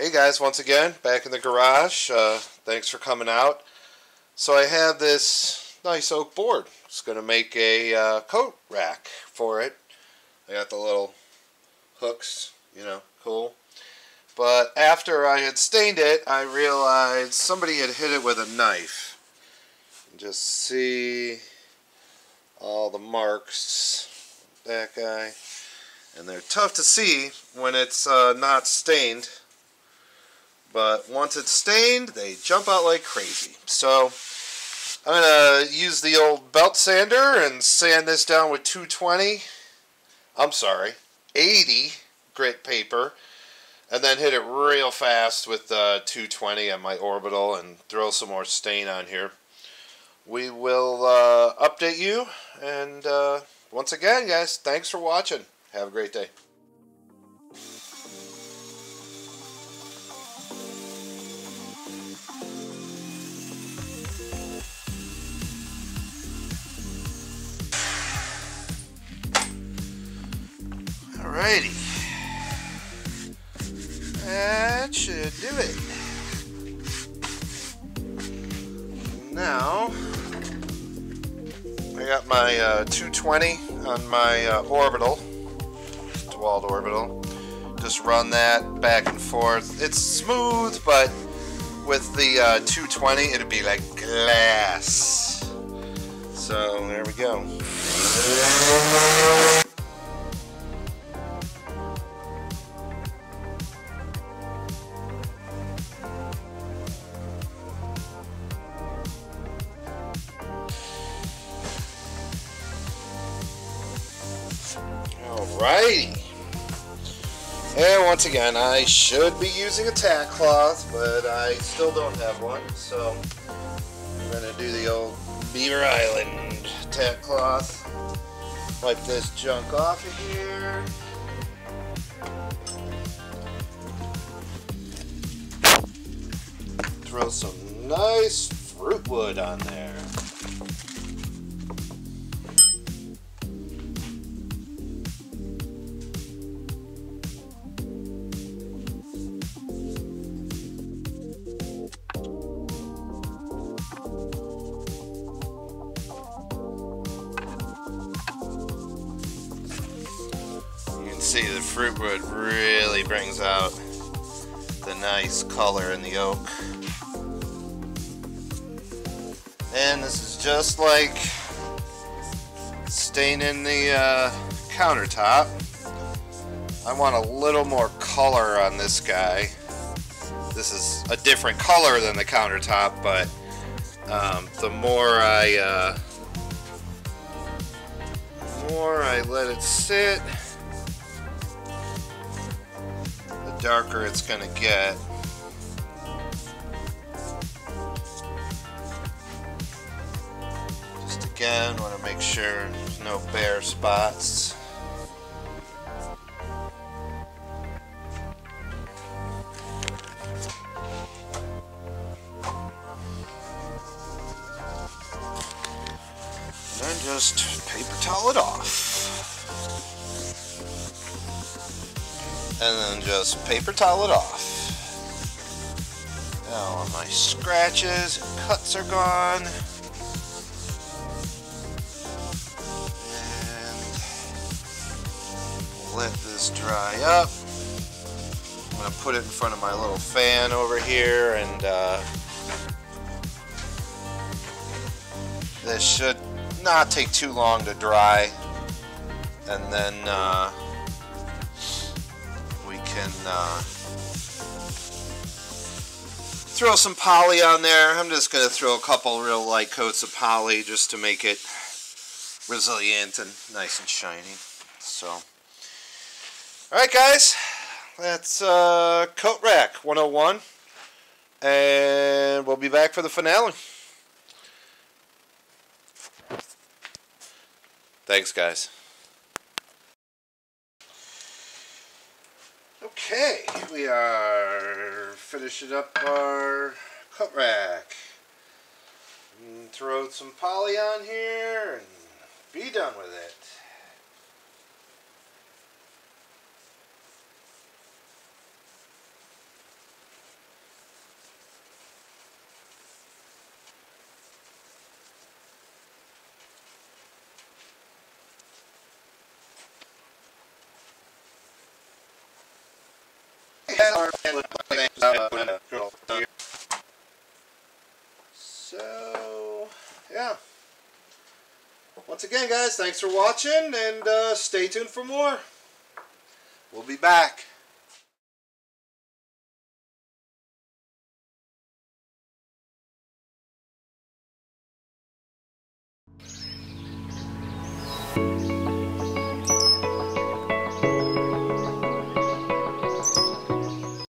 Hey guys, once again, back in the garage. Uh, thanks for coming out. So I have this nice oak board. It's going to make a uh, coat rack for it. I got the little hooks, you know, cool. But after I had stained it, I realized somebody had hit it with a knife. Just see all the marks. That guy. And they're tough to see when it's uh, not stained. But once it's stained, they jump out like crazy. So I'm going to use the old belt sander and sand this down with 220. I'm sorry, 80 grit paper. And then hit it real fast with uh, 220 on my orbital and throw some more stain on here. We will uh, update you. And uh, once again, guys, thanks for watching. Have a great day. Alrighty. That should do it. Now, I got my uh, 220 on my uh, orbital, DeWalt orbital. Just run that back and forth. It's smooth, but with the uh, 220, it'd be like glass. So there we go. Alrighty. And once again, I should be using a tack cloth, but I still don't have one, so I'm going to do the old Beaver Island tack cloth. Wipe this junk off of here. Throw some nice fruit wood on there. See the fruit wood really brings out the nice color in the oak. And this is just like staining the uh, countertop. I want a little more color on this guy. This is a different color than the countertop, but um, the more I uh, the more I let it sit, darker it's going to get. Just again, want to make sure there's no bare spots. And then just paper towel it off. And then just paper towel it off. Now all my scratches and cuts are gone. And let this dry up. I'm to put it in front of my little fan over here and uh, this should not take too long to dry and then uh, can uh, throw some poly on there. I'm just going to throw a couple real light coats of poly just to make it resilient and nice and shiny. So, alright guys, that's uh, Coat Rack 101. And we'll be back for the finale. Thanks guys. Okay, we are finishing up our coat rack. And throw some poly on here and be done with it. So, yeah. Once again, guys, thanks for watching, and uh, stay tuned for more. We'll be back.